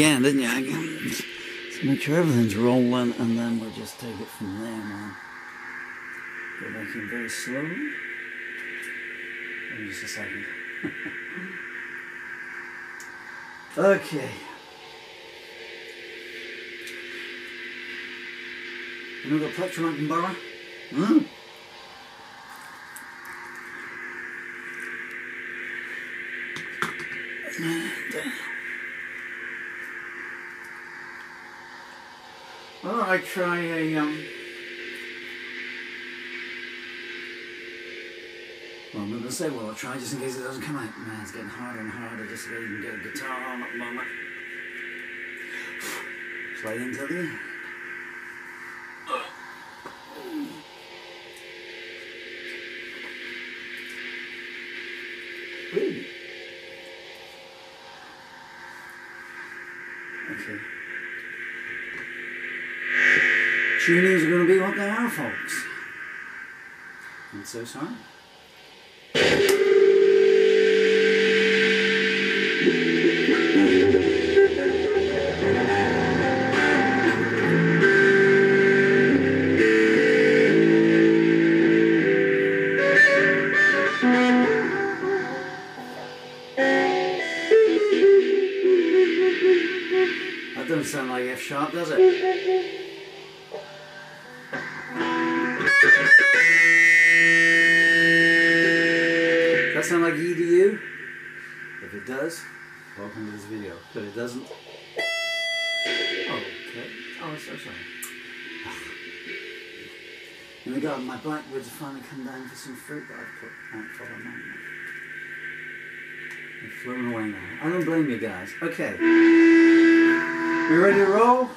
again, didn't you? So make sure everything's rolling and then we'll just take it from there, man. Go back in very slowly. Maybe just a second. okay. You know the plectrum I can borrow? Hmm? Well, I try a um. Well, I'm going to say, well, I'll try just in case it doesn't come out. Man, it's getting harder and harder just to even get a guitar on at the moment. Play into the. Really? Okay. Tunings are going to be what they are, folks. I'm so sorry. That doesn't sound like F sharp, does it? Does that sound like E to you? If it does, welcome to this video. But it doesn't. Oh, Okay. Oh, I'm so sorry. In the garden, my blackbirds have finally come down for some fruit that I've put out for them. haven't they? They've flown away now. I don't blame you guys. Okay. We ready to roll?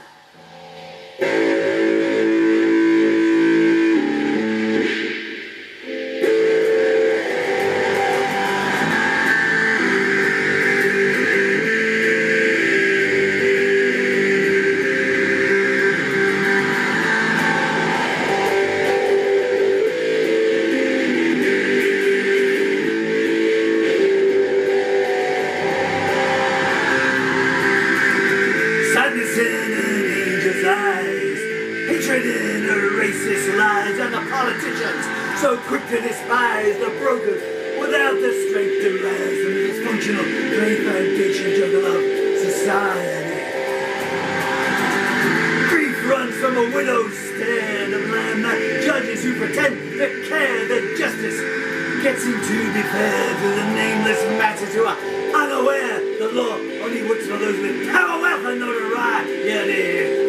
Sadness in an angel's eyes, hatred in her racist lies, and the politicians so quick to despise the broken without the strength to rise from the dysfunctional clay foundation of society. Gets him to be fair to the nameless masses who are unaware the law only works for those with power, wealth, and notoriety.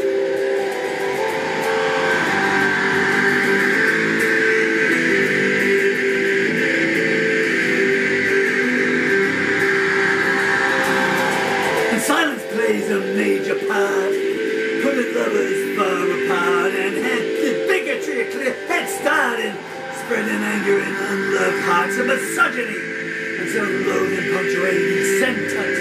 And silence plays a major part, putting lovers far spreading anger in unloved hearts and misogyny and self-loathing punctuating sentence.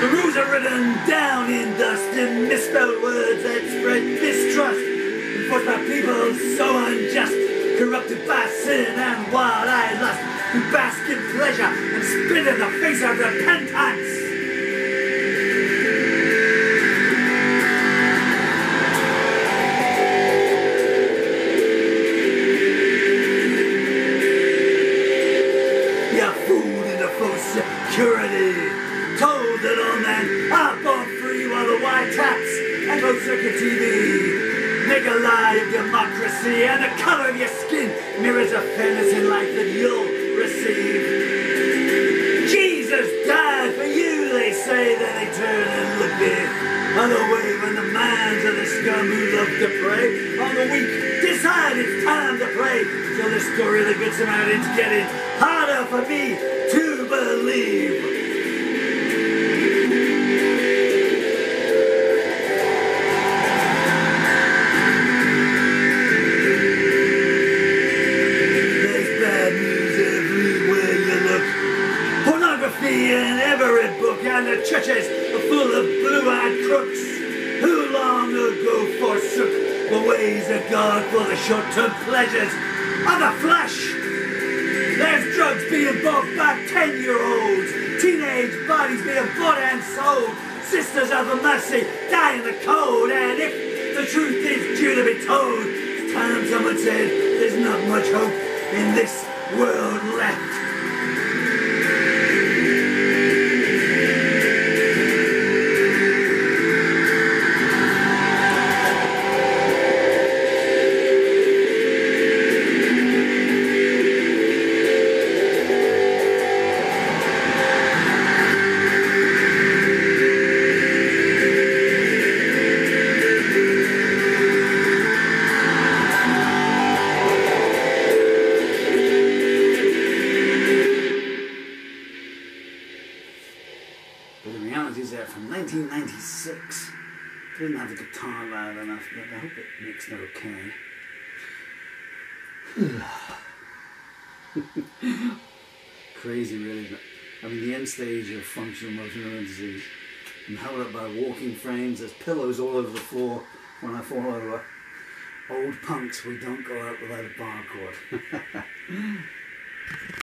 The rules are written down in dust and misspelled words that spread mistrust, enforced by people so unjust, corrupted by sin and wild-eyed lust, who bask in pleasure and spit in the face of repentance. Circuit TV. Make a lie of democracy and the color of your skin mirrors a in life that you'll receive. Jesus died for you, they say, then they turn and look the other way when the minds of the scum who love to prey on the weak decide it's time to play. So the story of the good Samaritans getting harder for me to believe. And the churches are full of blue-eyed crooks who long ago forsook the ways of God for the short-term pleasures of the flesh. There's drugs being bought by 10-year-olds, Teenage bodies being bought and sold. Sisters of the mercy die in the cold. And if the truth is due to be told, it's time someone said there's not much hope in this world left. Didn't have the guitar loud enough, but I hope it makes it okay. Crazy, really. But, I mean, the end stage of functional motor neuron disease. I'm held up by walking frames. There's pillows all over the floor when I fall over. Old punks, we don't go out without a bar chord.